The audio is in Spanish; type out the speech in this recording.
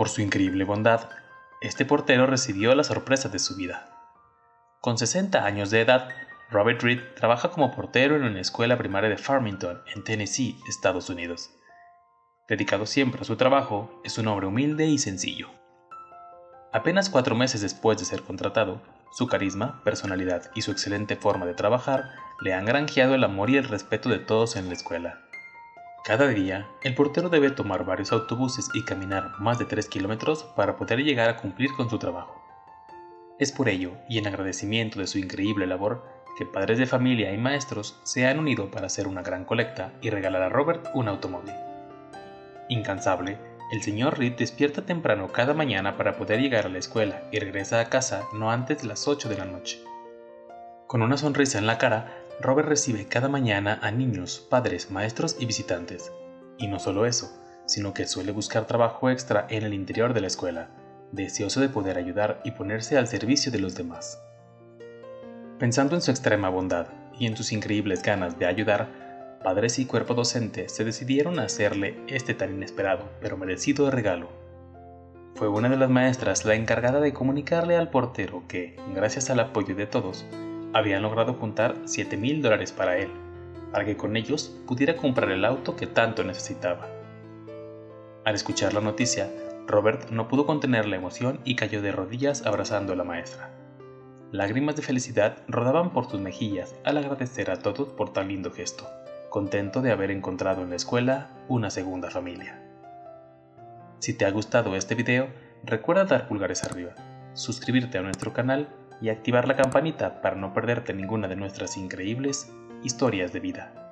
Por su increíble bondad, este portero recibió la sorpresa de su vida. Con 60 años de edad, Robert Reed trabaja como portero en una escuela primaria de Farmington, en Tennessee, Estados Unidos. Dedicado siempre a su trabajo, es un hombre humilde y sencillo. Apenas cuatro meses después de ser contratado, su carisma, personalidad y su excelente forma de trabajar le han granjeado el amor y el respeto de todos en la escuela. Cada día, el portero debe tomar varios autobuses y caminar más de 3 kilómetros para poder llegar a cumplir con su trabajo. Es por ello, y en agradecimiento de su increíble labor, que padres de familia y maestros se han unido para hacer una gran colecta y regalar a Robert un automóvil. Incansable, el señor Reed despierta temprano cada mañana para poder llegar a la escuela y regresa a casa no antes de las 8 de la noche. Con una sonrisa en la cara, Robert recibe cada mañana a niños, padres, maestros y visitantes. Y no solo eso, sino que suele buscar trabajo extra en el interior de la escuela, deseoso de poder ayudar y ponerse al servicio de los demás. Pensando en su extrema bondad y en sus increíbles ganas de ayudar, padres y cuerpo docente se decidieron a hacerle este tan inesperado pero merecido regalo. Fue una de las maestras la encargada de comunicarle al portero que, gracias al apoyo de todos, habían logrado juntar 7 mil dólares para él, para que con ellos pudiera comprar el auto que tanto necesitaba. Al escuchar la noticia, Robert no pudo contener la emoción y cayó de rodillas abrazando a la maestra. Lágrimas de felicidad rodaban por sus mejillas al agradecer a todos por tan lindo gesto contento de haber encontrado en la escuela una segunda familia. Si te ha gustado este video, recuerda dar pulgares arriba, suscribirte a nuestro canal y activar la campanita para no perderte ninguna de nuestras increíbles historias de vida.